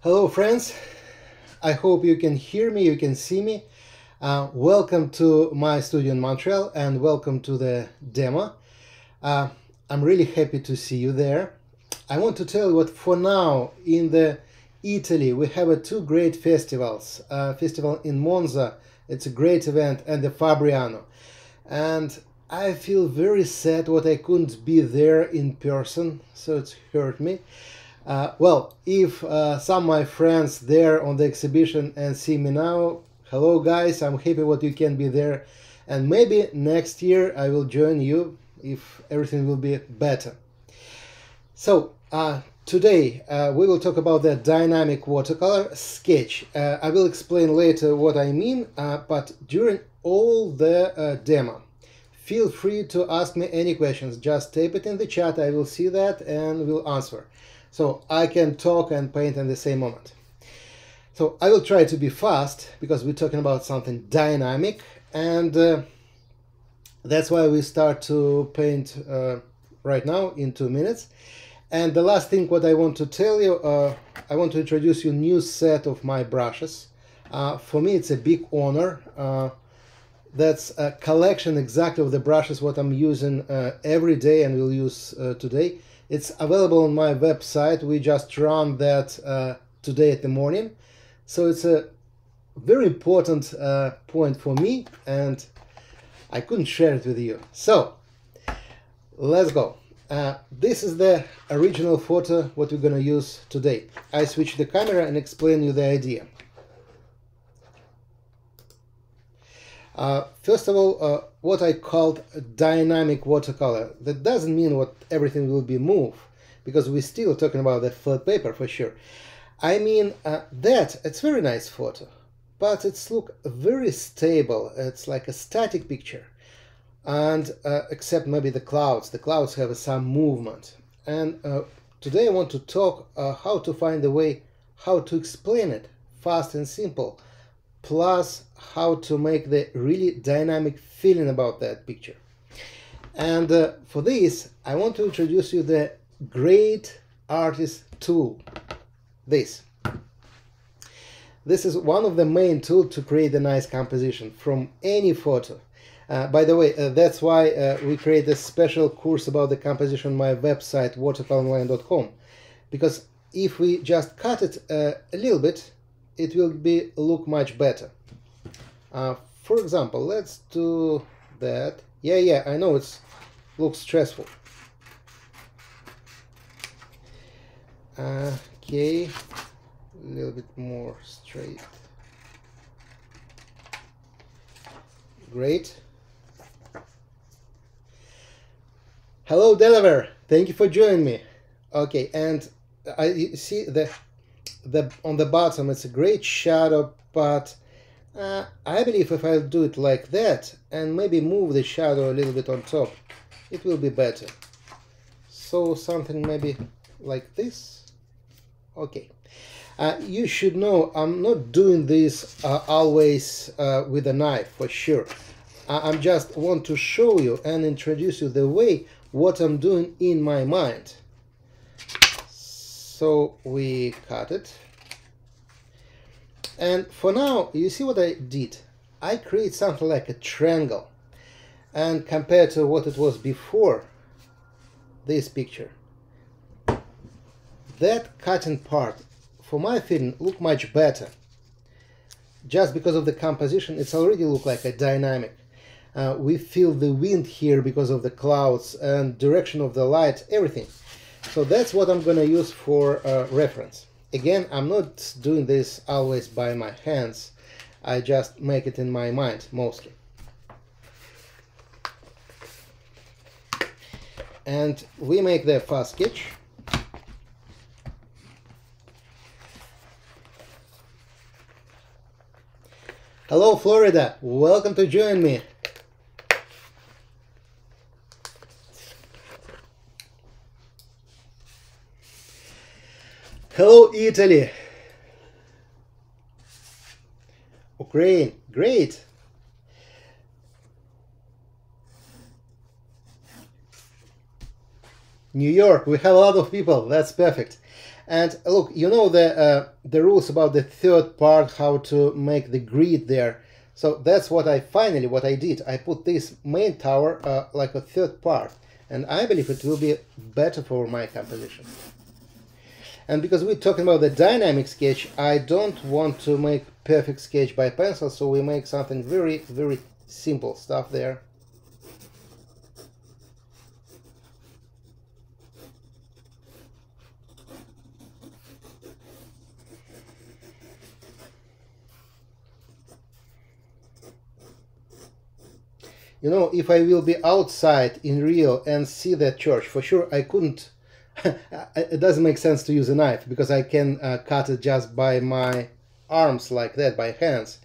Hello, friends. I hope you can hear me, you can see me. Uh, welcome to my studio in Montreal and welcome to the demo. Uh, I'm really happy to see you there. I want to tell you what for now in the Italy we have two great festivals. Uh, festival in Monza, it's a great event, and the Fabriano. And I feel very sad what I couldn't be there in person, so it's hurt me. Uh, well, if uh, some of my friends there on the exhibition and see me now, hello guys, I'm happy what you can be there. And maybe next year I will join you if everything will be better. So, uh, today uh, we will talk about the dynamic watercolor sketch. Uh, I will explain later what I mean, uh, but during all the demo, feel free to ask me any questions. Just type it in the chat, I will see that and will answer. So I can talk and paint in the same moment. So I will try to be fast because we're talking about something dynamic and uh, that's why we start to paint uh, right now in two minutes. And the last thing what I want to tell you, uh, I want to introduce you a new set of my brushes. Uh, for me it's a big honor. Uh, that's a collection exactly of the brushes what I'm using uh, every day and will use today. It's available on my website. We just run that uh, today at the morning. So it's a very important uh, point for me and I couldn't share it with you. So let's go. Uh, this is the original photo what we're gonna use today. I switch the camera and explain you the idea. Uh, first of all, uh, what I called dynamic watercolor. That doesn't mean what everything will be moved, because we're still talking about the flat paper for sure. I mean uh, that it's very nice photo, but it's look very stable. It's like a static picture, and uh, except maybe the clouds. The clouds have some movement. And uh, today I want to talk uh, how to find a way how to explain it fast and simple plus how to make the really dynamic feeling about that picture. And uh, for this, I want to introduce you the great artist tool, this. This is one of the main tools to create a nice composition from any photo. Uh, by the way, uh, that's why uh, we create a special course about the composition on my website, watercoloronline.com. Because if we just cut it uh, a little bit, it will be look much better. Uh, for example, let's do that. Yeah, yeah, I know it's looks stressful. Uh, okay, a little bit more straight. Great. Hello, Delaware. Thank you for joining me. Okay, and I see the the on the bottom it's a great shadow but uh, I believe if I do it like that and maybe move the shadow a little bit on top it will be better. So something maybe like this? Okay. Uh, you should know I'm not doing this uh, always uh, with a knife for sure. I am just want to show you and introduce you the way what I'm doing in my mind so we cut it. And for now you see what I did? I create something like a triangle. And compared to what it was before this picture. That cutting part for my feeling look much better. Just because of the composition it's already look like a dynamic. Uh, we feel the wind here because of the clouds and direction of the light everything so that's what I'm gonna use for uh, reference. Again, I'm not doing this always by my hands. I just make it in my mind, mostly. And we make the fast sketch. Hello, Florida. Welcome to join me. Hello, Italy. Ukraine, great. New York, we have a lot of people, that's perfect. And look, you know the uh, the rules about the third part, how to make the grid there. So that's what I finally what I did. I put this main tower uh, like a third part, and I believe it will be better for my composition. And because we're talking about the dynamic sketch, I don't want to make perfect sketch by pencil, so we make something very, very simple stuff there. you know, if I will be outside in Rio and see that church, for sure I couldn't. it doesn't make sense to use a knife because I can uh, cut it just by my arms like that, by hands.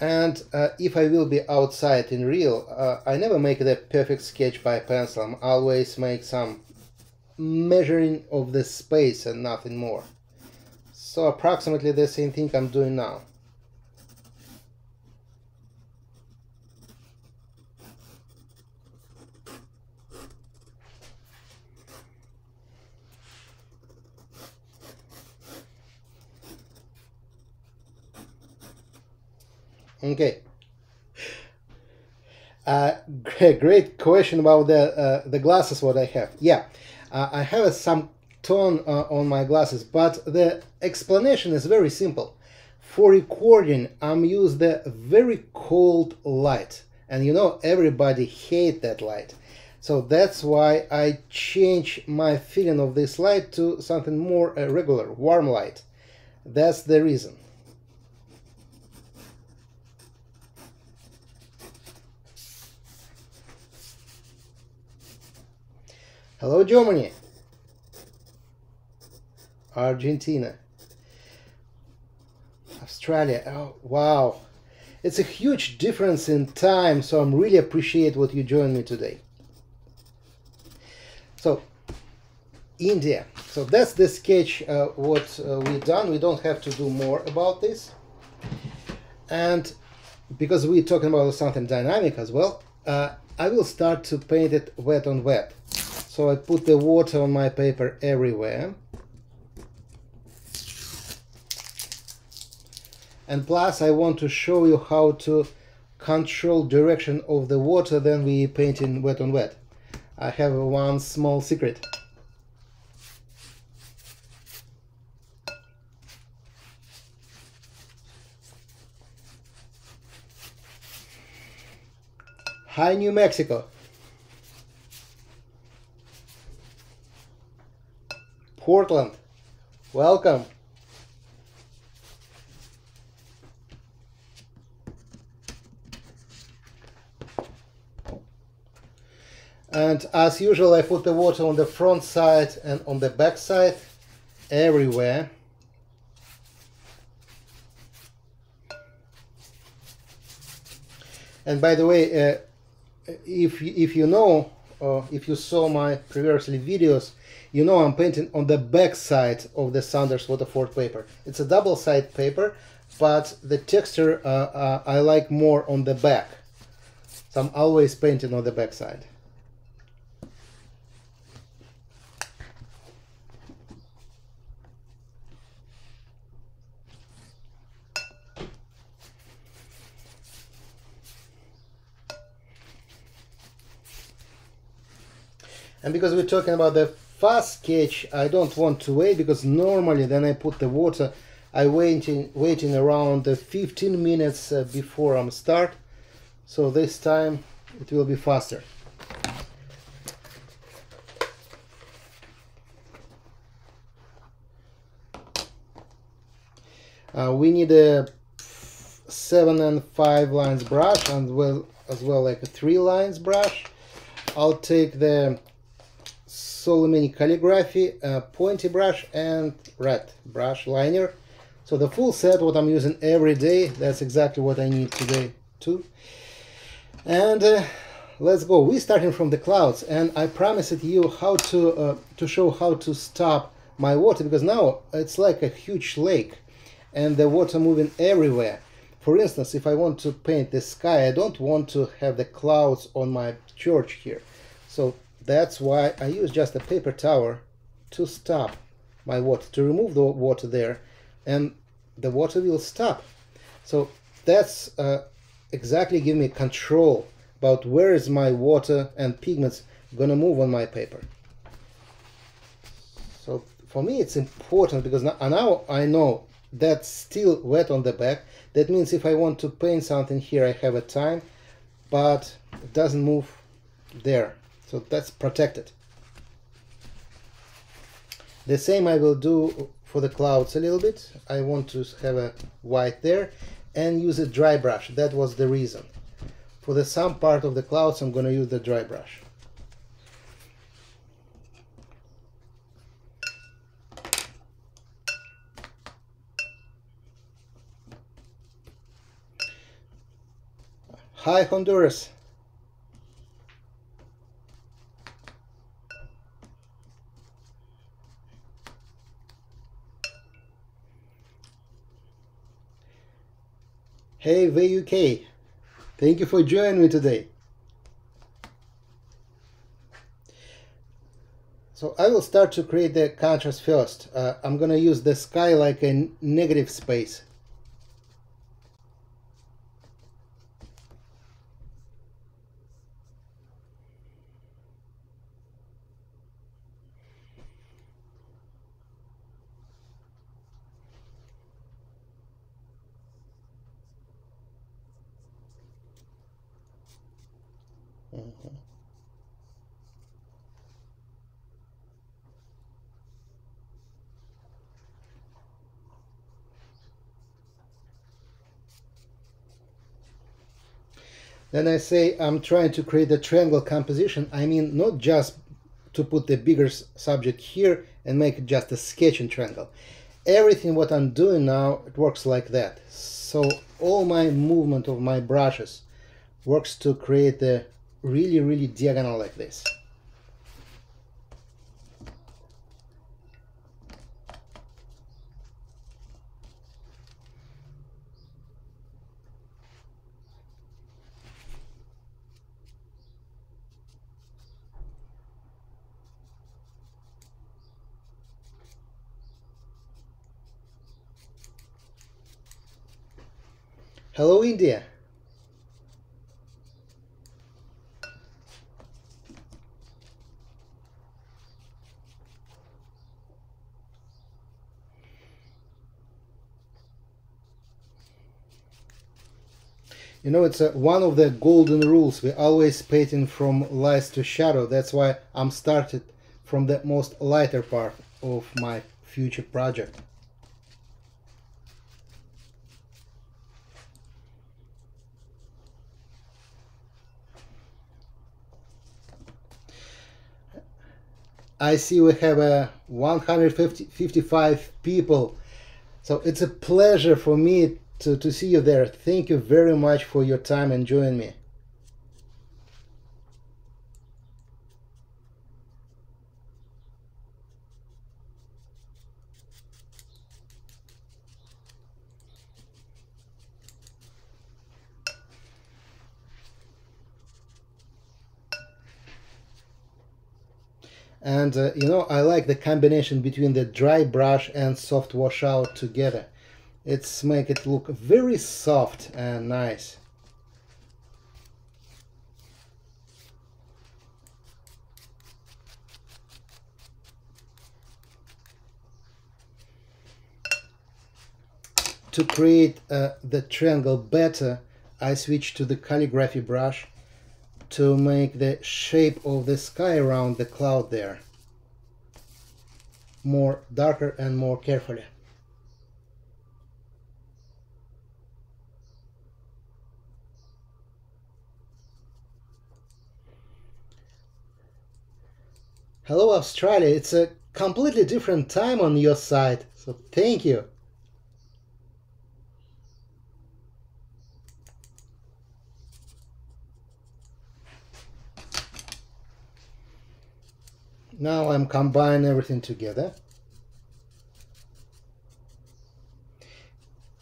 And uh, if I will be outside in real, uh, I never make the perfect sketch by pencil. I always make some measuring of the space and nothing more. So approximately the same thing I'm doing now. Okay. Uh, great question about the uh, the glasses. What I have? Yeah, uh, I have some tone uh, on my glasses, but the explanation is very simple. For recording, I'm use the very cold light, and you know everybody hate that light. So that's why I change my feeling of this light to something more uh, regular, warm light. That's the reason. Hello, Germany. Argentina. Australia. Oh, wow. It's a huge difference in time, so I'm really appreciate what you joined me today. So, India. So that's the sketch uh, what uh, we've done. We don't have to do more about this. And because we're talking about something dynamic as well, uh, I will start to paint it wet on wet. So I put the water on my paper everywhere. And plus I want to show you how to control direction of the water then we paint in wet on wet. I have one small secret. Hi New Mexico. Portland. Welcome. And as usual, I put the water on the front side and on the back side, everywhere. And by the way, uh, if, if you know, uh, if you saw my previously videos, you know I'm painting on the back side of the Saunders Waterford paper. It's a double side paper, but the texture uh, uh, I like more on the back. So I'm always painting on the back side. And because we're talking about the fast sketch I don't want to wait because normally then I put the water I waiting waiting around 15 minutes uh, before I'm start. So this time it will be faster. Uh, we need a seven and five lines brush and well as well like a three lines brush. I'll take the Solomini calligraphy, uh, pointy brush and red brush liner. So the full set, what I'm using every day, that's exactly what I need today too. And uh, let's go. We're starting from the clouds and I promised you how to, uh, to show how to stop my water because now it's like a huge lake and the water moving everywhere. For instance, if I want to paint the sky, I don't want to have the clouds on my church here. So that's why I use just a paper towel to stop my water, to remove the water there, and the water will stop. So that's uh, exactly give me control about where is my water and pigments gonna move on my paper. So for me it's important because now, now I know that's still wet on the back. That means if I want to paint something here I have a time, but it doesn't move there. So that's protected. The same I will do for the clouds a little bit. I want to have a white there and use a dry brush. That was the reason. For the some part of the clouds, I'm going to use the dry brush. Hi Honduras. Hey VUK, thank you for joining me today. So I will start to create the contrast first. Uh, I'm gonna use the sky like a negative space. Mm-hmm. Then I say I'm trying to create a triangle composition. I mean, not just to put the bigger subject here and make just a sketching triangle. Everything what I'm doing now, it works like that. So all my movement of my brushes works to create the really, really diagonal like this. Hello, India. You know, it's a, one of the golden rules. We always painting from light to shadow. That's why I'm started from the most lighter part of my future project. I see we have uh, a 155 people. So it's a pleasure for me to, to see you there. Thank you very much for your time and joining me. and uh, you know I like the combination between the dry brush and soft washout together it's make it look very soft and nice to create uh, the triangle better I switch to the calligraphy brush to make the shape of the sky around the cloud there more darker and more carefully. Hello Australia, it's a completely different time on your side, so thank you. Now I'm combining everything together.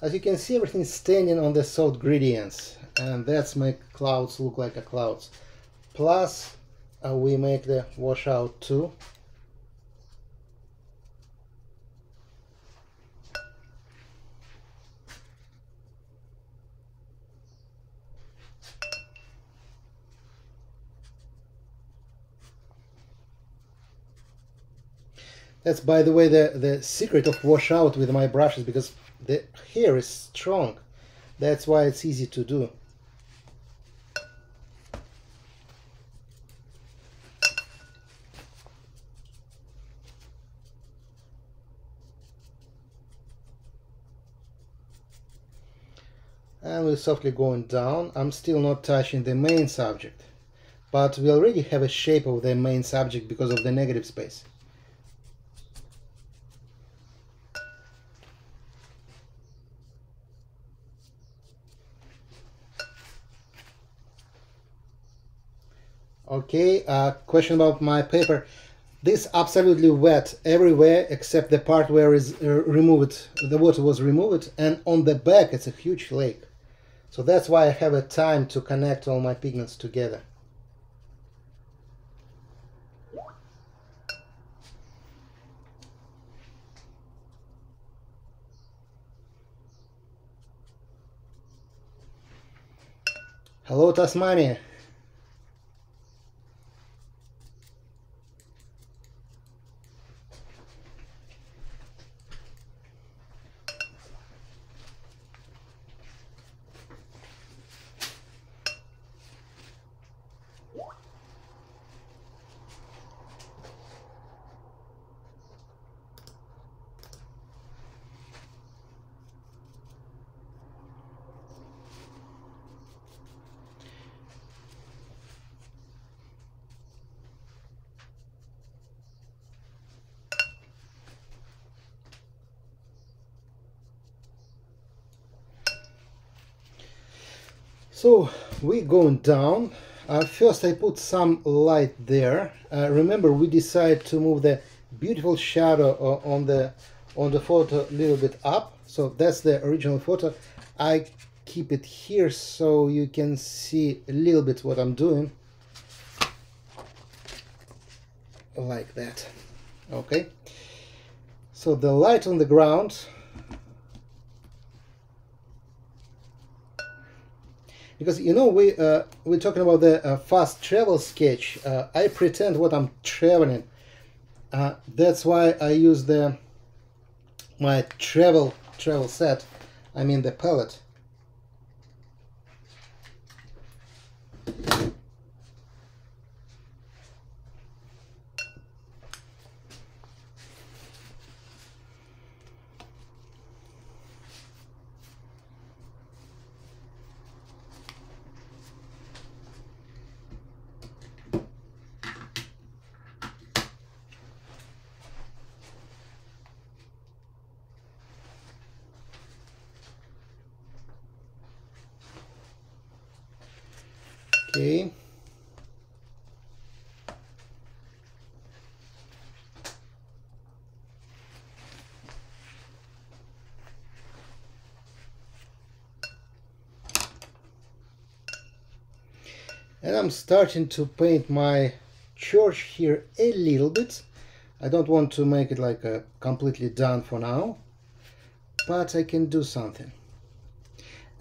As you can see, everything is standing on the salt gradients, and that's make clouds look like a clouds. Plus, uh, we make the washout too That's by the way the, the secret of washout with my brushes because the hair is strong. That's why it's easy to do. And we're softly going down. I'm still not touching the main subject, but we already have a shape of the main subject because of the negative space. Okay, uh, question about my paper. This absolutely wet everywhere except the part where is uh, removed, the water was removed, and on the back it's a huge lake. So that's why I have a time to connect all my pigments together. Hello Tasmania. So we're going down. Uh, first I put some light there. Uh, remember we decided to move the beautiful shadow uh, on the on the photo a little bit up. So that's the original photo. I keep it here so you can see a little bit what I'm doing. Like that. Okay. So the light on the ground because you know we uh, we're talking about the uh, fast travel sketch. Uh, I pretend what I'm traveling. Uh, that's why I use the my travel travel set. I mean the palette Okay. And I'm starting to paint my church here a little bit. I don't want to make it like a completely done for now, but I can do something.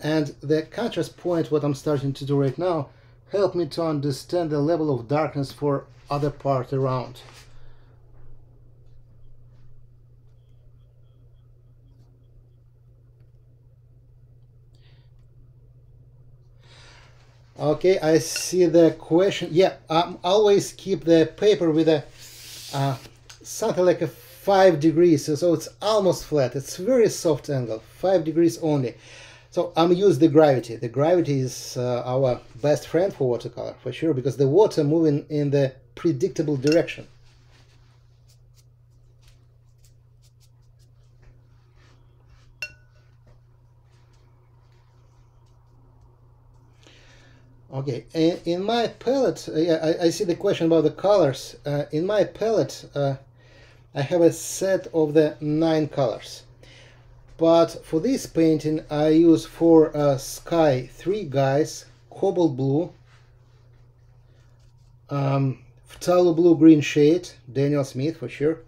And the contrast point, what I'm starting to do right now, help me to understand the level of darkness for other part around. Okay, I see the question. Yeah, um, always keep the paper with a uh, something like a 5 degrees, so it's almost flat. It's very soft angle, 5 degrees only. So I'm use the gravity. The gravity is uh, our best friend for watercolor, for sure, because the water moving in the predictable direction. Okay, in my palette, uh, yeah, I, I, see the question about the colors. Uh, in my palette, uh, I have a set of the nine colors but for this painting I use for uh, sky three guys cobalt blue um, phthalo blue green shade Daniel Smith for sure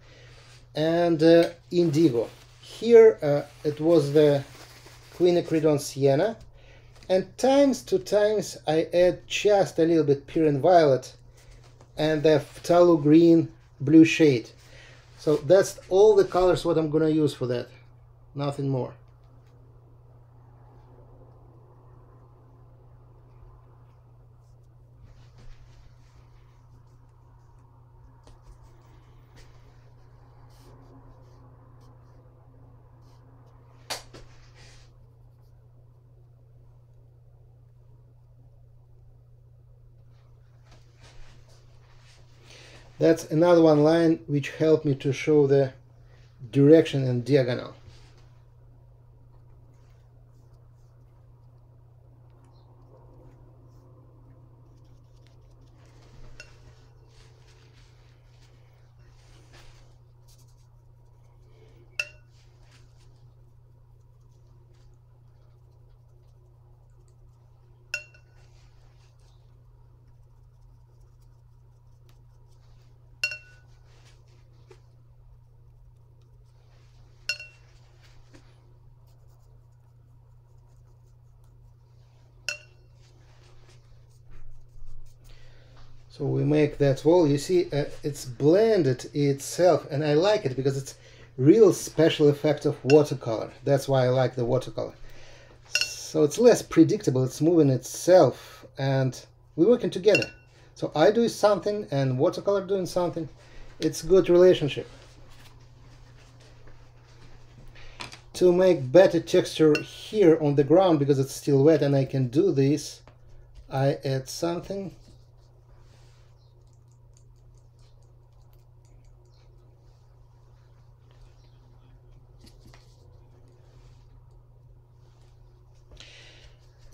and uh, indigo here uh, it was the quinacridone sienna and times to times I add just a little bit perylene violet and the phthalo green blue shade So that's all the colors what I'm gonna use for that. Nothing more. That's another one line which helped me to show the direction and diagonal. So we make that wall. You see, uh, it's blended itself, and I like it because it's real special effect of watercolor. That's why I like the watercolor. So it's less predictable. It's moving itself, and we're working together. So I do something, and watercolor doing something. It's good relationship. To make better texture here on the ground because it's still wet and I can do this, I add something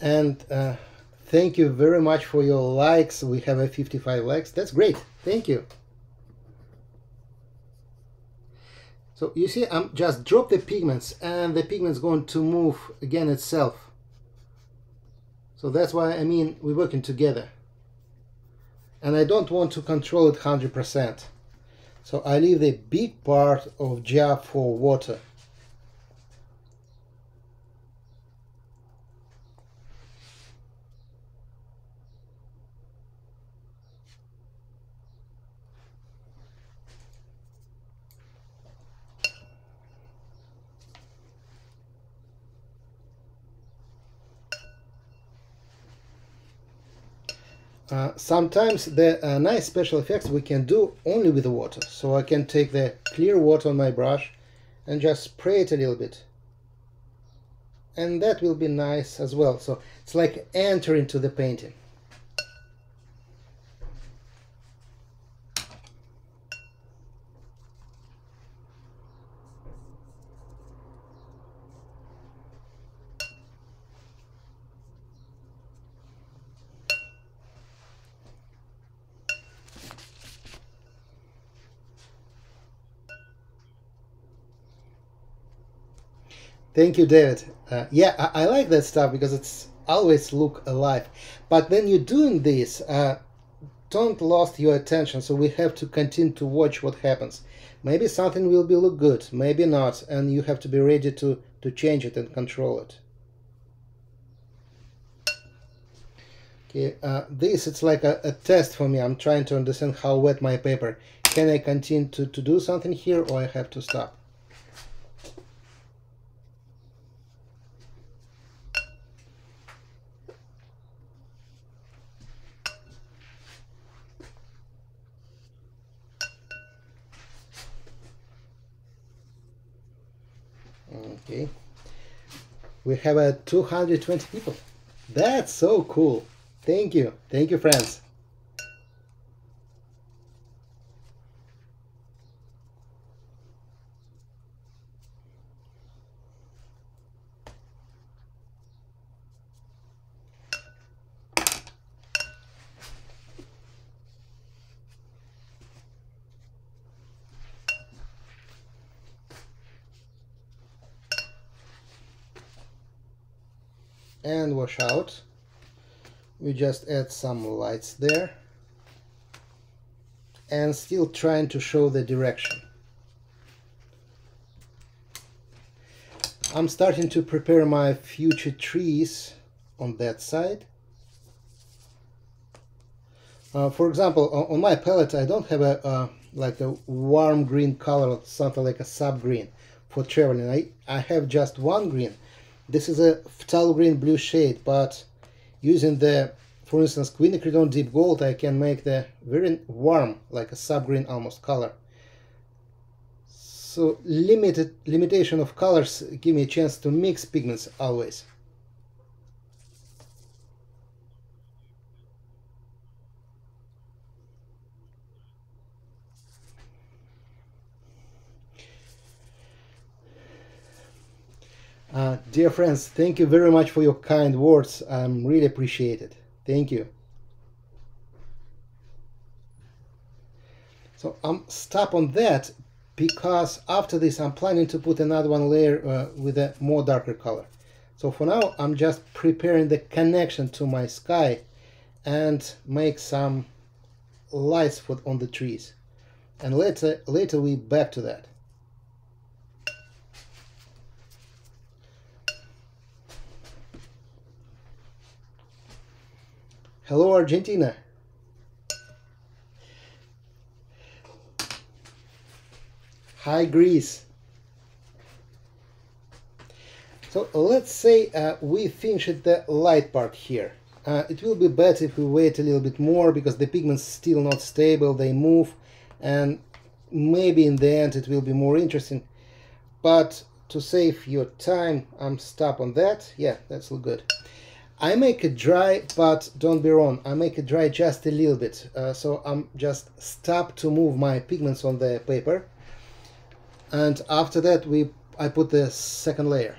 and uh, thank you very much for your likes. We have a 55 likes. That's great. Thank you. So you see I'm just drop the pigments and the pigments going to move again itself. So that's why I mean we're working together. And I don't want to control it 100% so I leave the big part of job for water Uh, sometimes the uh, nice special effects we can do only with the water. So I can take the clear water on my brush and just spray it a little bit. And that will be nice as well. So it's like entering to the painting. Thank you, David. Uh, yeah, I, I, like that stuff because it's always look alive. But when you're doing this, uh, don't lost your attention. So we have to continue to watch what happens. Maybe something will be look good, maybe not, and you have to be ready to to change it and control it. Okay, uh, this it's like a, a test for me. I'm trying to understand how wet my paper. Can I continue to, to do something here or I have to stop? okay we have uh, a 220 people. That's so cool. Thank you. Thank you friends and wash out we just add some lights there and still trying to show the direction I'm starting to prepare my future trees on that side uh, for example on my palette I don't have a, like a warm green color, something like a sap green for traveling. I, I have just one green. This is a phthalo green blue shade, but using the, for instance, quinacridone deep gold, I can make the very warm, like a sap green almost color. So limited limitation of colors give me a chance to mix pigments always. Uh, dear friends, thank you very much for your kind words. I'm really appreciate it. Thank you. So I'm stop on that because after this I'm planning to put another one layer uh, with a more darker color. So for now I'm just preparing the connection to my sky and make some lights for, on the trees. And later, later we back to that. Hello, Argentina. Hi, Greece. So let's say uh, we finished the light part here. Uh, it will be better if we wait a little bit more because the pigment's still not stable, they move, and maybe in the end it will be more interesting. But to save your time, I'm stop on that. Yeah, that's look good. I make it dry, but don't be wrong, I make it dry just a little bit. Uh, so I'm just stop to move my pigments on the paper. And after that, we I put the second layer.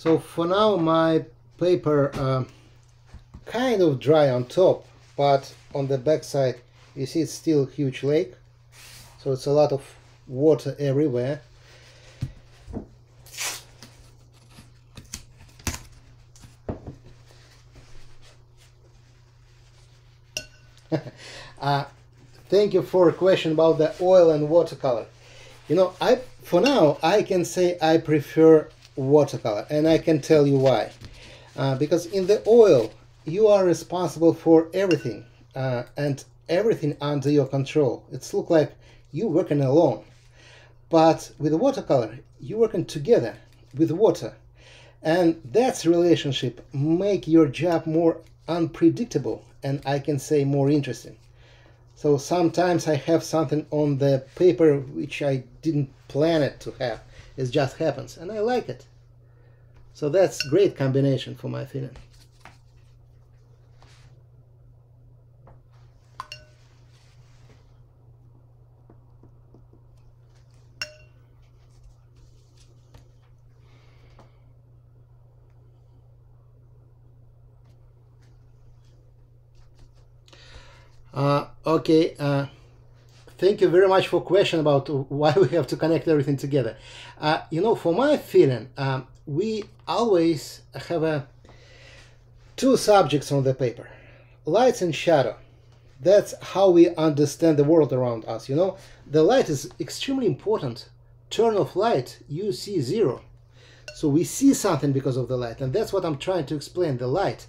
So for now my paper uh, kind of dry on top, but on the back side you see it's still huge lake. So it's a lot of water everywhere. uh, thank you for a question about the oil and watercolor. You know, I for now I can say I prefer watercolor and I can tell you why. Uh, because in the oil you are responsible for everything uh, and everything under your control. It's look like you working alone. But with watercolor you working together with water and that's relationship make your job more unpredictable and I can say more interesting. So sometimes I have something on the paper which I didn't plan it to have. It just happens and I like it. So that's great combination for my feeling. Uh, okay, uh, thank you very much for question about why we have to connect everything together. Uh, you know, for my feeling, um, we always have a two subjects on the paper, lights and shadow. That's how we understand the world around us. You know, the light is extremely important. Turn off light, you see zero. So we see something because of the light, and that's what I'm trying to explain, the light.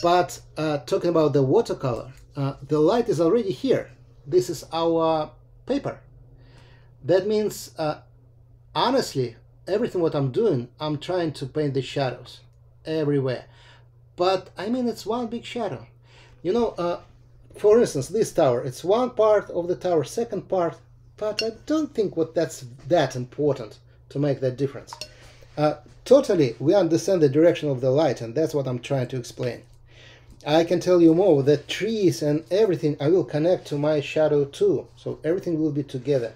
But uh, talking about the watercolor, uh, the light is already here. This is our paper. That means, uh, honestly, everything what I'm doing, I'm trying to paint the shadows everywhere. But I mean, it's one big shadow. You know, uh, for instance, this tower, it's one part of the tower, second part, but I don't think what that's that important to make that difference. Uh, totally, we understand the direction of the light, and that's what I'm trying to explain. I can tell you more, the trees and everything I will connect to my shadow too, so everything will be together.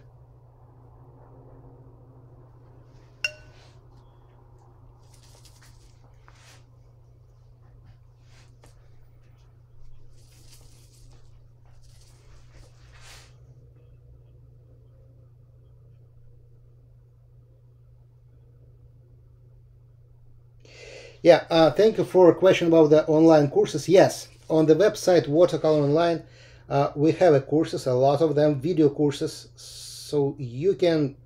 Yeah, uh, thank you for a question about the online courses. Yes, on the website Watercolor Online, uh, we have a courses, a lot of them, video courses, so you can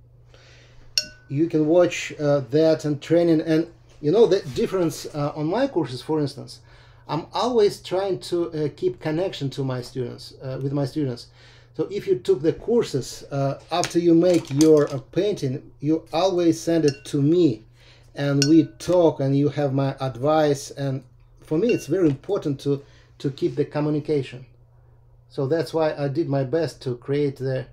you can watch uh, that and training. And you know the difference uh, on my courses, for instance, I'm always trying to uh, keep connection to my students uh, with my students. So if you took the courses after you make your painting, you always send it to me and we talk and you have my advice and for me it's very important to to keep the communication. So that's why I did my best to create the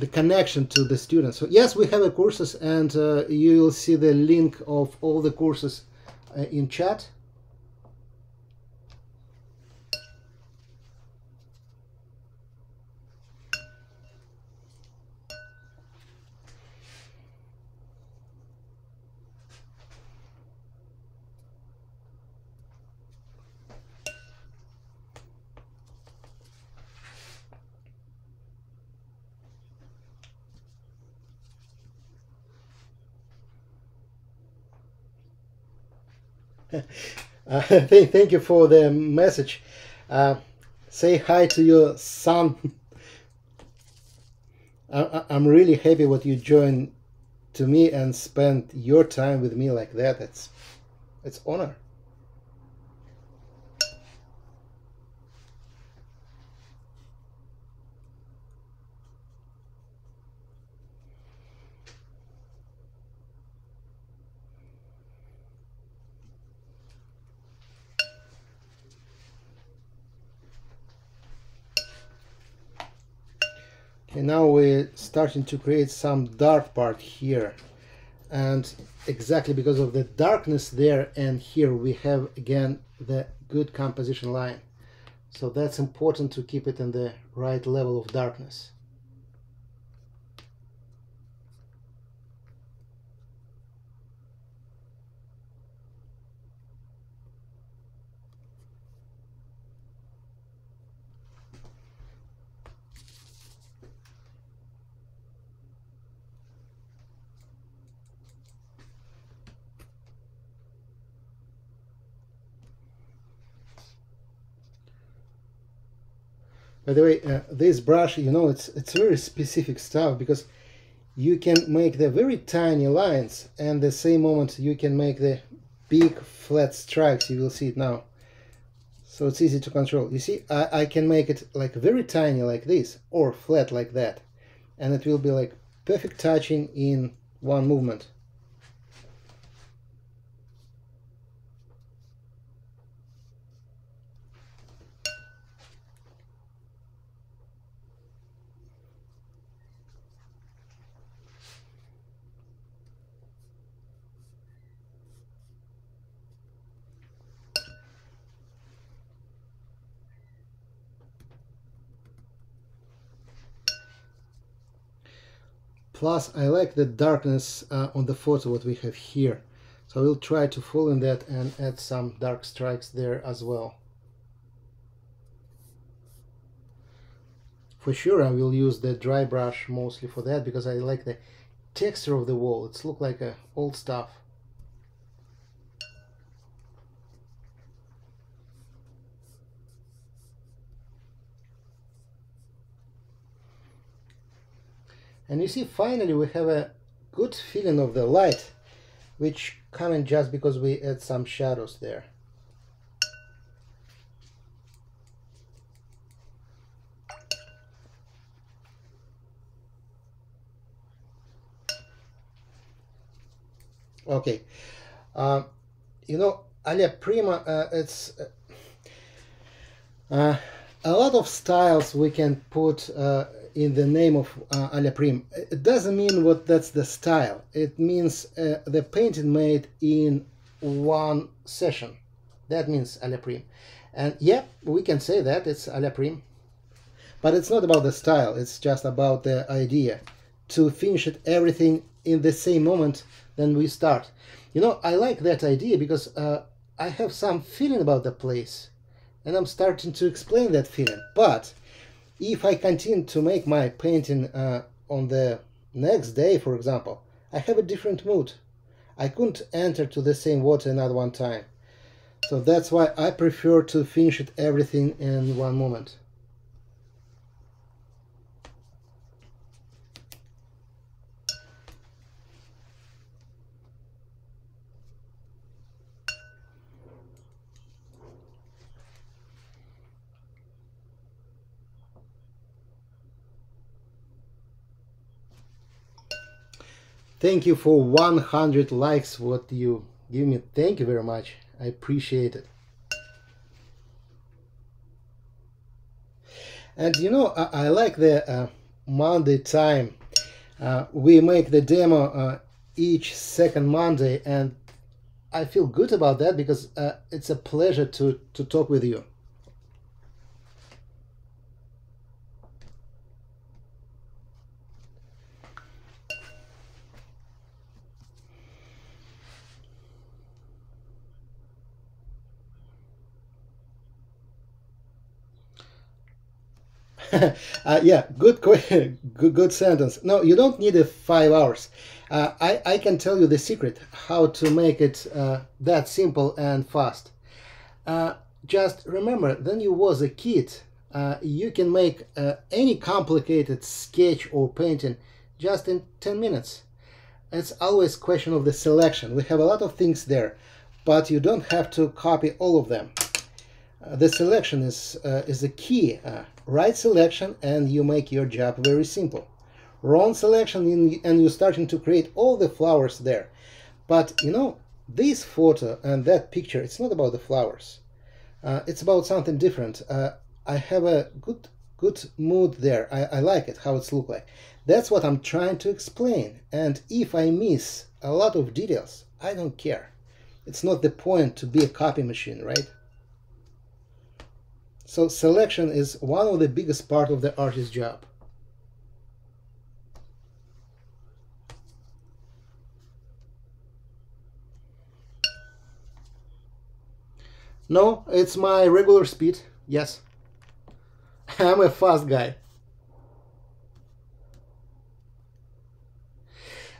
the connection to the students. So yes we have a courses and uh, you will see the link of all the courses uh, in chat uh, thank, thank you for the message. Uh, say hi to your son. I, I'm really happy what you joined to me and spent your time with me like that. It's it's honor. And now we're starting to create some dark part here. And exactly because of the darkness there and here we have again the good composition line. So that's important to keep it in the right level of darkness By the way, uh, this brush, you know, it's it's very specific stuff because you can make the very tiny lines and the same moment you can make the big flat stripes. You will see it now. So it's easy to control. You see, I, I can make it like very tiny like this or flat like that. And it will be like perfect touching in one movement. Plus, I like the darkness uh, on the photo what we have here. So I will try to fill in that and add some dark stripes there as well. For sure I will use the dry brush mostly for that because I like the texture of the wall. It's look like a old stuff. And you see, finally we have a good feeling of the light, which coming just because we add some shadows there. Okay, um, you know, Alla Prima, uh, it's uh, uh, a lot of styles we can put uh, in the name of uh, prime. It doesn't mean what that's the style. It means uh, the painting made in one session. That means prime. And yeah, we can say that it's prime. But it's not about the style, it's just about the idea to finish it everything in the same moment then we start. You know, I like that idea because uh, I have some feeling about the place and I'm starting to explain that feeling. But if I continue to make my painting uh, on the next day, for example, I have a different mood. I couldn't enter to the same water another one time. So that's why I prefer to finish it everything in one moment. Thank you for 100 likes what you give me. Thank you very much. I appreciate it. And you know, I, I like the uh, Monday time. Uh, we make the demo uh, each second Monday and I feel good about that because uh, it's a pleasure to, to talk with you. uh, yeah, good, good, good sentence. No, you don't need a five hours. Uh, I, I can tell you the secret how to make it uh, that simple and fast. Uh, just remember, when you was a kid, uh, you can make uh, any complicated sketch or painting just in 10 minutes. It's always question of the selection. We have a lot of things there, but you don't have to copy all of them. The selection is, is the key right selection and you make your job very simple. Wrong selection and you're starting to create all the flowers there. But you know, this photo and that picture, it's not about the flowers. Uh, it's about something different. Uh, I have a good good mood there. I, I like it, how it's look like. That's what I'm trying to explain. And if I miss a lot of details, I don't care. It's not the point to be a copy machine, right? So selection is one of the biggest part of the artist's job. No, it's my regular speed, yes. I'm a fast guy.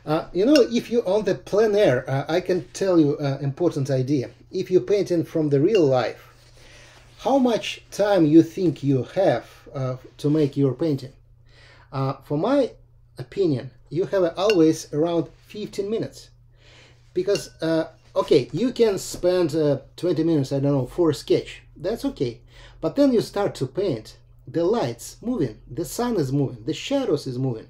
Uh, you know, if you on the plein air, uh, I can tell you an important idea. If you're painting from the real life, how much time you think you have uh, to make your painting? Uh, for my opinion, you have always around 15 minutes. Because, uh, okay, you can spend uh, 20 minutes, I don't know, for a sketch. That's okay. But then you start to paint. The lights moving, the sun is moving, the shadows is moving,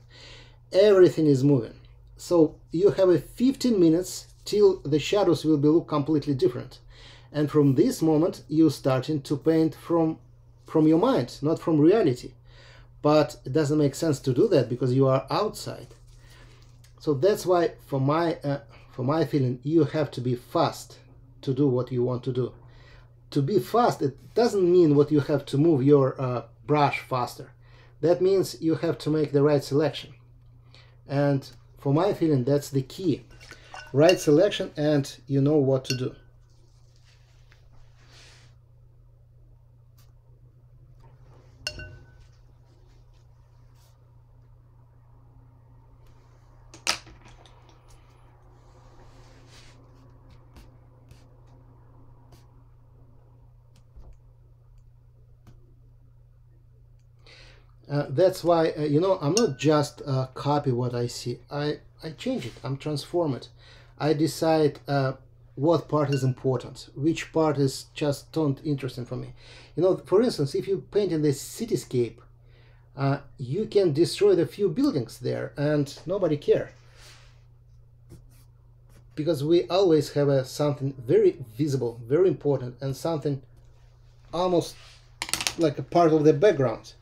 everything is moving. So you have a 15 minutes till the shadows will be look completely different and from this moment you're starting to paint from from your mind not from reality. But it doesn't make sense to do that because you are outside. So that's why for my uh, for my feeling you have to be fast to do what you want to do. To be fast it doesn't mean what you have to move your uh, brush faster. That means you have to make the right selection. And for my feeling that's the key. Right selection and you know what to do Uh, that's why, uh, you know, I'm not just uh, copy what I see. I, I change it. I'm transform it. I decide uh, what part is important, which part is just don't interesting for me. You know, for instance, if you paint in the cityscape, uh, you can destroy the few buildings there and nobody care. Because we always have a, something very visible, very important, and something almost like a part of the background.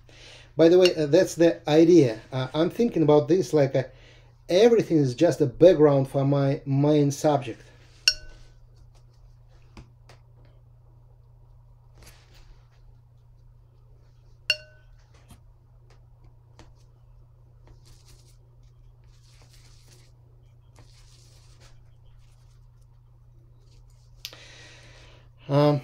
By the way, uh, that's the idea. Uh, I'm thinking about this like a, everything is just a background for my main subject. Um,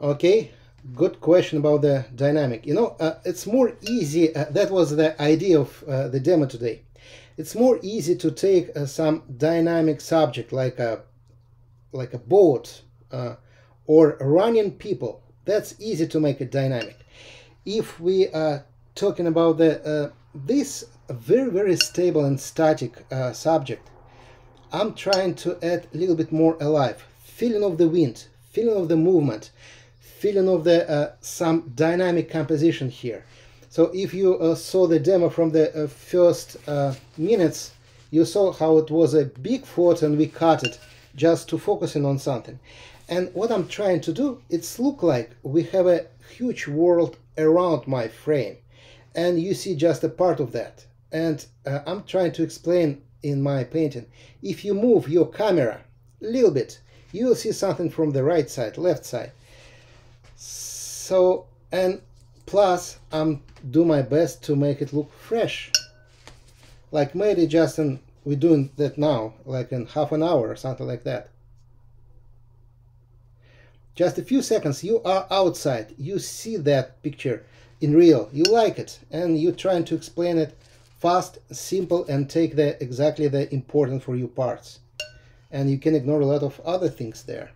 okay, good question about the dynamic. You know, uh, it's more easy. Uh, that was the idea of uh, the demo today. It's more easy to take uh, some dynamic subject like a like a boat uh, or running people. That's easy to make it dynamic. If we are talking about the uh, this very very stable and static subject, I'm trying to add a little bit more alive, feeling of the wind, feeling of the movement, feeling of the uh, some dynamic composition here. So if you uh, saw the demo from the uh, first minutes, you saw how it was a big photo and we cut it just to focusing on something. And what I'm trying to do, it's look like we have a huge world around my frame and you see just a part of that. And uh, I'm trying to explain in my painting, if you move your camera a little bit, you will see something from the right side, left side. So, and plus I'm do my best to make it look fresh. Like maybe just in, we're doing that now, like in half an hour or something like that. Just a few seconds, you are outside, you see that picture in real, you like it, and you're trying to explain it fast, simple, and take the exactly the important for you parts and you can ignore a lot of other things there.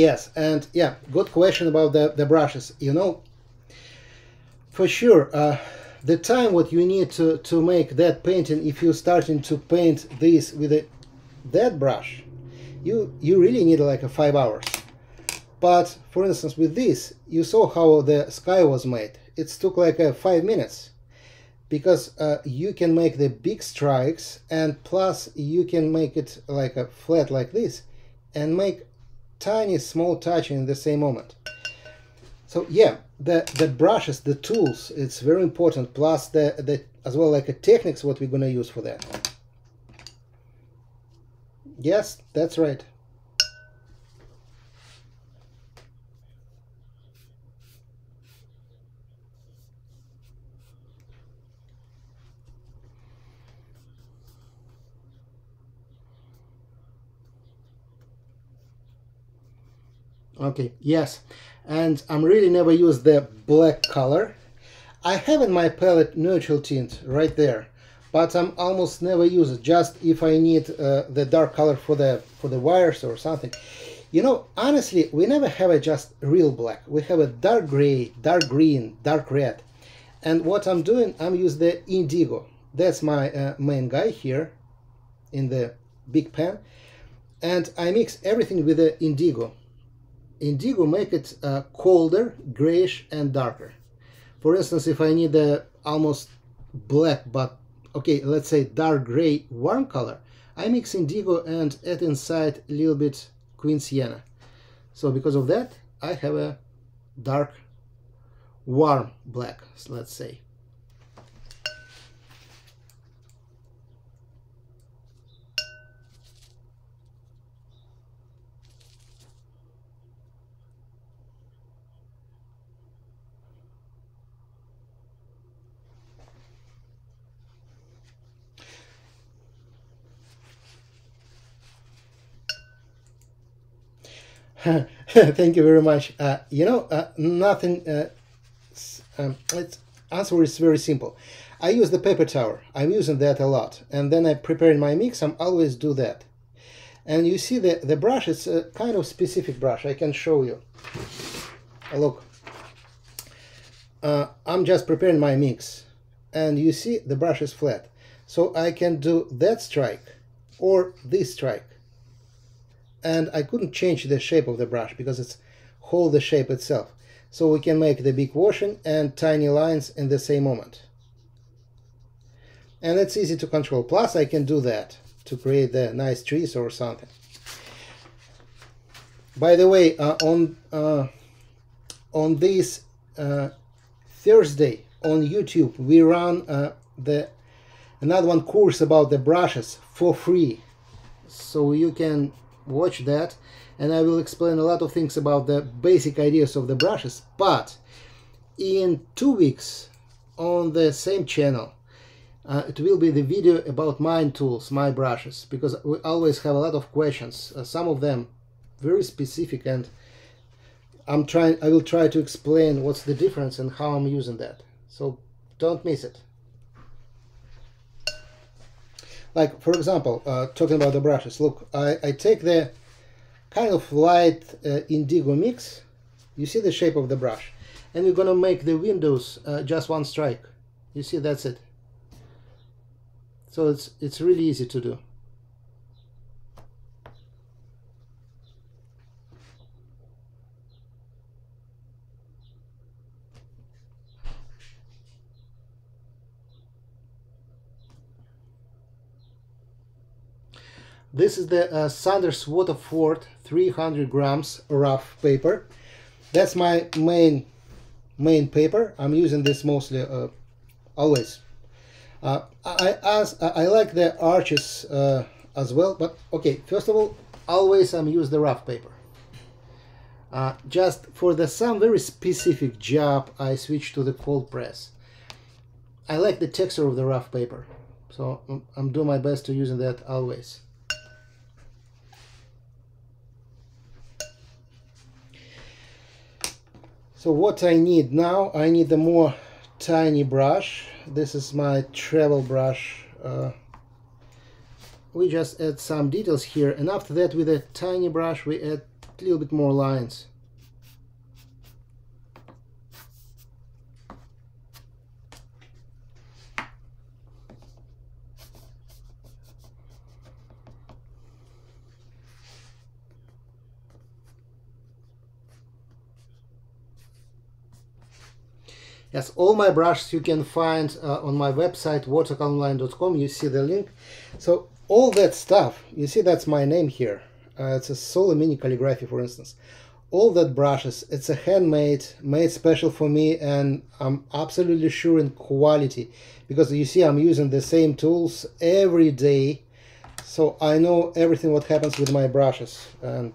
Yes, and yeah, good question about the, the brushes. You know, for sure, uh, the time what you need to, to make that painting, if you're starting to paint this with a, that brush, you, you really need like a five hours. But for instance, with this, you saw how the sky was made. It took like a five minutes because uh, you can make the big strikes and plus you can make it like a flat like this and make tiny small touch in the same moment. So yeah, the the brushes, the tools, it's very important. Plus the the as well like a techniques what we're gonna use for that. Yes, that's right. Okay yes. And I'm really never use the black color. I have in my palette neutral tint right there. But I'm almost never use it just if I need uh, the dark color for the for the wires or something. You know honestly we never have a just real black. We have a dark gray dark green dark red. And what I'm doing I'm use the indigo. That's my uh, main guy here in the big pan. And I mix everything with the indigo indigo make it uh, colder, grayish and darker. For instance, if I need a almost black but okay, let's say dark gray warm color, I mix indigo and add inside a little bit quin sienna. So because of that, I have a dark warm black, let's say. Thank you very much. Uh, you know, uh, nothing. Uh, um, its answer is very simple. I use the paper tower. I'm using that a lot, and then I prepare my mix. I'm always do that. And you see the the brush is a kind of specific brush. I can show you. Look, uh, I'm just preparing my mix, and you see the brush is flat. So I can do that strike or this strike. And I couldn't change the shape of the brush because it's hold the shape itself. So we can make the big washing and tiny lines in the same moment. And it's easy to control. Plus I can do that to create the nice trees or something. By the way, uh, on uh, on this uh, Thursday on YouTube, we run uh, the another one course about the brushes for free, so you can watch that, and I will explain a lot of things about the basic ideas of the brushes. But in two weeks on the same channel, uh, it will be the video about mine tools, my brushes, because we always have a lot of questions. Uh, some of them very specific and I'm trying I will try to explain what's the difference and how I'm using that so don't miss it like for example uh, talking about the brushes. Look I, I take the kind of light uh, indigo mix. You see the shape of the brush. And we're gonna make the windows uh, just one strike. You see that's it. So it's it's really easy to do This is the uh, Saunders Waterford 300 grams rough paper. That's my main main paper. I'm using this mostly uh, always. Uh, I, as, I like the arches uh, as well, but okay, first of all, always I'm use the rough paper. Uh, just for the some very specific job, I switch to the cold press. I like the texture of the rough paper, so I'm doing my best to using that always. So what I need now, I need a more tiny brush. This is my travel brush. Uh, we just add some details here and after that with a tiny brush we add a little bit more lines. Yes, all my brushes you can find uh, on my website watercoloronline.com. You see the link. So all that stuff, you see that's my name here. Uh, it's a solo mini calligraphy, for instance. All that brushes, it's a handmade, made special for me, and I'm absolutely sure in quality because you see I'm using the same tools every day, so I know everything what happens with my brushes. And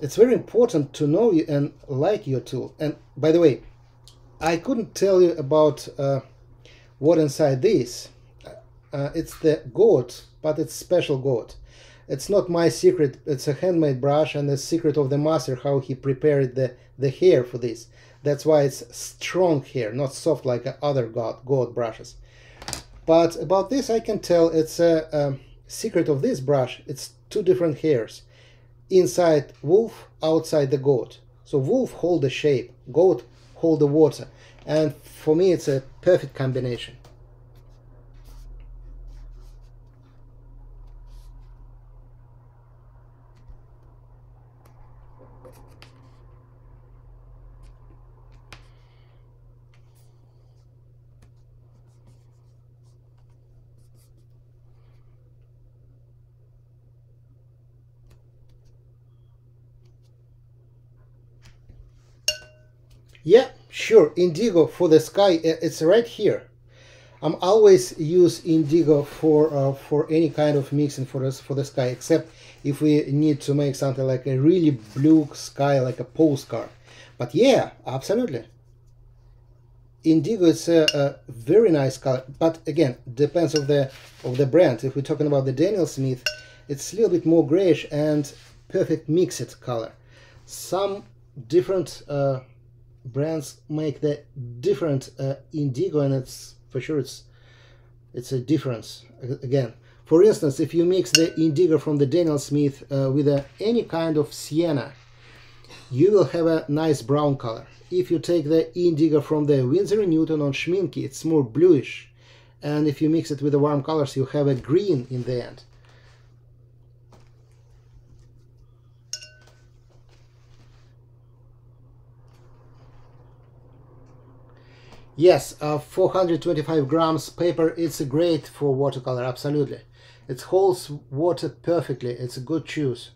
it's very important to know you and like your tool. And by the way, I couldn't tell you about uh, what inside this. Uh, it's the goat, but it's special goat. It's not my secret. It's a handmade brush and the secret of the master how he prepared the, the hair for this. That's why it's strong hair, not soft like other goat, goat brushes. But about this I can tell it's a, a secret of this brush. It's two different hairs. Inside wolf, outside the goat. So wolf hold the shape, goat hold the water. And for me it's a perfect combination Yeah, sure, indigo for the sky, it's right here. I'm always use indigo for uh, for any kind of mixing for us for the sky, except if we need to make something like a really blue sky, like a postcard. But yeah, absolutely. Indigo is a, a, very nice color, but again, depends of the of the brand. If we're talking about the Daniel Smith, it's a little bit more grayish and perfect mixed color. Some different uh, brands make the different uh, indigo and it's for sure it's it's a difference again for instance if you mix the indigo from the Daniel Smith uh, with a, any kind of sienna you will have a nice brown color if you take the indigo from the Winsor Newton on Schmincke, it's more bluish. And if you mix it with the warm colors, you have a green in the end. Yes, uh, 425 grams paper, it's great for watercolor, absolutely. It holds water perfectly, it's a good choice.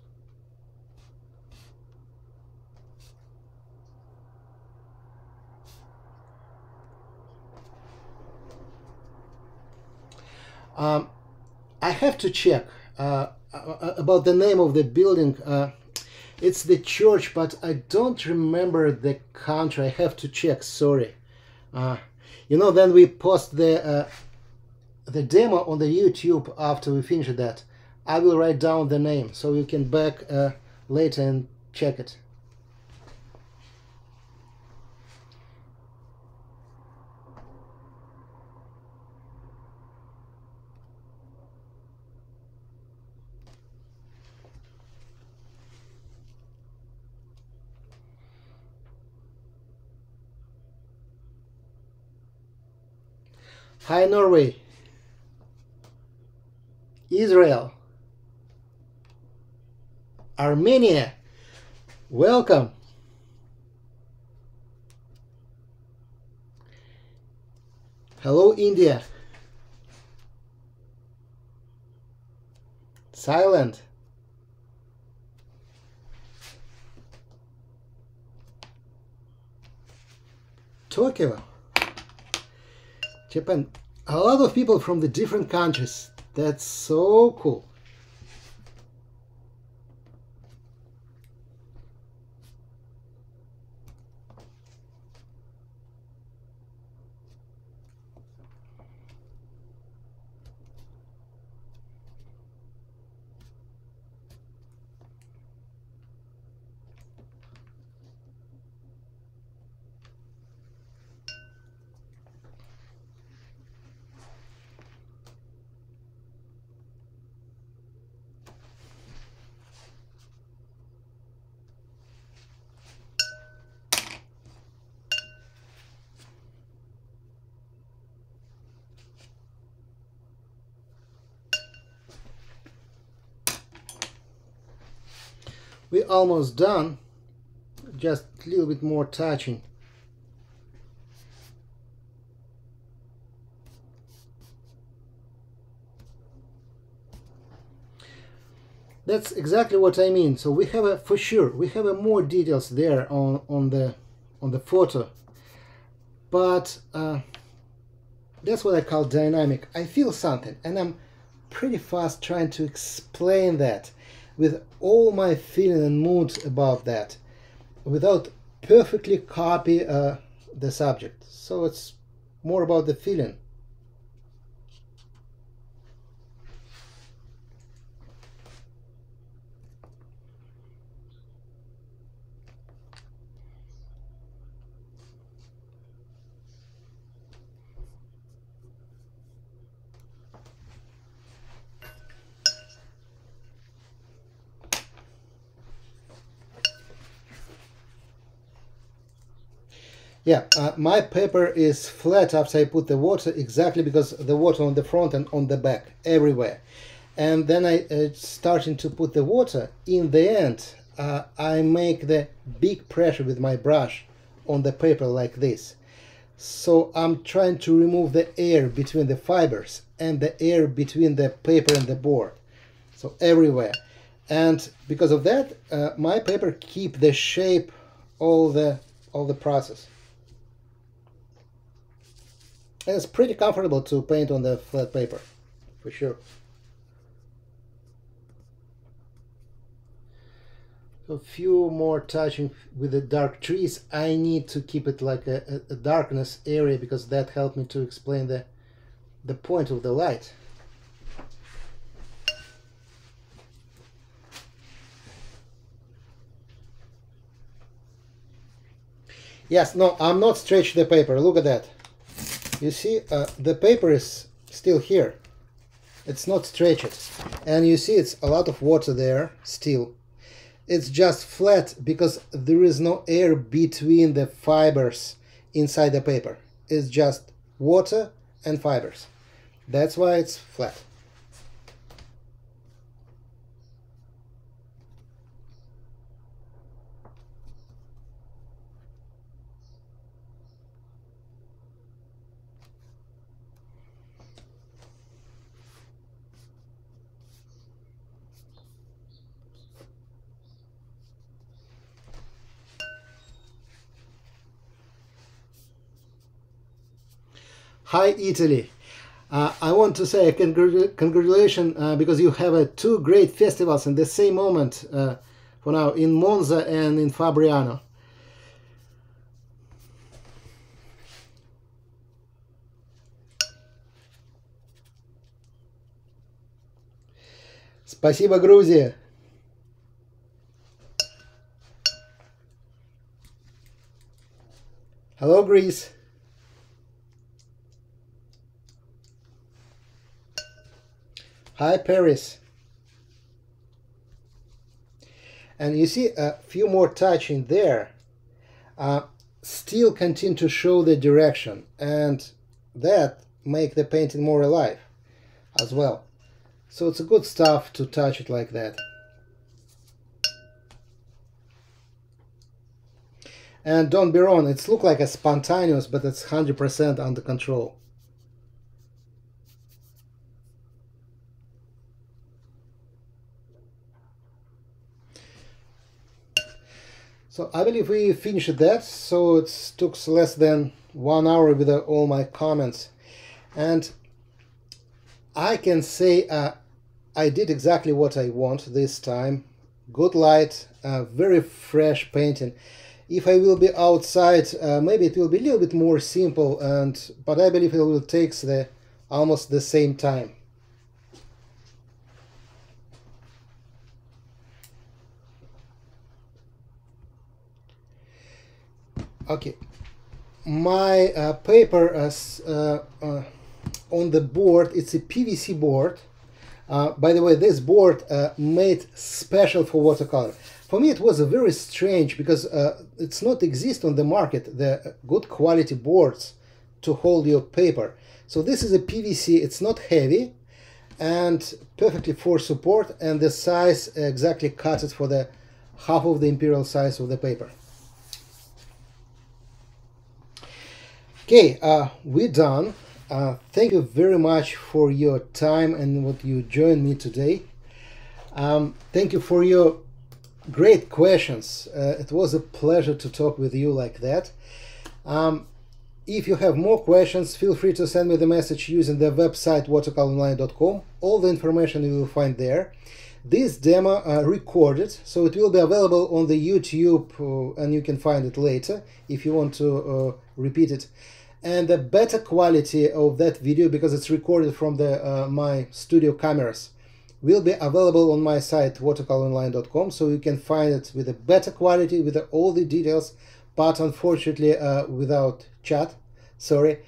Um, I have to check uh, uh, about the name of the building. Uh, it's the church, but I don't remember the country. I have to check. Sorry. Uh, you know, then we post the uh, the demo on the YouTube after we finish that. I will write down the name so you can back uh, later and check it. Hi Norway, Israel, Armenia, welcome. Hello India. Silent. Tokyo. Japan. A lot of people from the different countries. That's so cool. We're almost done. Just a little bit more touching. That's exactly what I mean. So we have a for sure we have a more details there on on the on the photo. But uh, that's what I call dynamic. I feel something and I'm pretty fast trying to explain that with all my feeling and mood about that without perfectly copy uh, the subject. So it's more about the feeling Yeah, uh, my paper is flat after I put the water exactly because the water on the front and on the back, everywhere. And then I uh, starting to put the water. In the end, uh, I make the big pressure with my brush on the paper like this. So I'm trying to remove the air between the fibers and the air between the paper and the board. So everywhere. And because of that, uh, my paper keep the shape all the all the process. It's pretty comfortable to paint on the flat paper, for sure. a few more touching with the dark trees. I need to keep it like a, a, a darkness area because that helped me to explain the, the point of the light. Yes, no, I'm not stretching the paper. Look at that you see uh, the paper is still here it's not stretched and you see it's a lot of water there still it's just flat because there is no air between the fibers inside the paper. It's just water and fibers. That's why it's flat. Hi, Italy. Uh, I want to say congr congratulations uh, because you have uh, two great festivals in the same moment uh, for now in Monza and in Fabriano. Спасибо, Грузия. Hello, Greece. Hi, Paris. And you see a few more touch in there uh, still continue to show the direction and that make the painting more alive as well. So it's a good stuff to touch it like that. And don't be wrong, it's look like a spontaneous, but it's 100% under control. So I believe we finished that, so it took less than one hour with all my comments. And I can say uh, I did exactly what I want this time. Good light, uh, very fresh painting. If I will be outside, uh, maybe it will be a little bit more simple, and but I believe it will take the almost the same time. Okay. My uh, paper as uh, uh, on the board it's a PVC board. Uh, by the way this board uh, made special for watercolor. For me it was a very strange because uh, it's not exist on the market the good quality boards to hold your paper. So this is a PVC it's not heavy and perfectly for support and the size exactly cut it for the half of the imperial size of the paper Okay, uh, we're done. Uh, thank you very much for your time and what you joined me today. Um, thank you for your great questions. Uh, it was a pleasure to talk with you like that. Um, if you have more questions, feel free to send me the message using the website watercoloronline.com. All the information you will find there. This demo uh, recorded, so it will be available on the YouTube uh, and you can find it later if you want to uh, repeat it and the better quality of that video because it's recorded from the uh, my studio cameras will be available on my site watercoloronline.com so you can find it with a better quality with all the details but unfortunately uh, without chat. Sorry.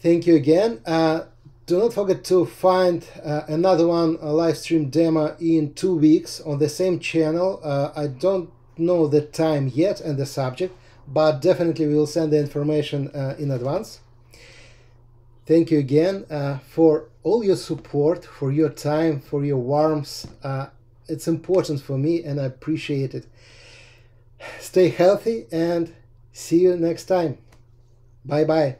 Thank you again. Uh, do not forget to find uh, another one a live stream demo in two weeks on the same channel. Uh, I don't know the time yet and the subject but definitely we will send the information uh, in advance. Thank you again uh, for all your support, for your time, for your warmth. Uh, it's important for me and I appreciate it. Stay healthy and see you next time. Bye bye.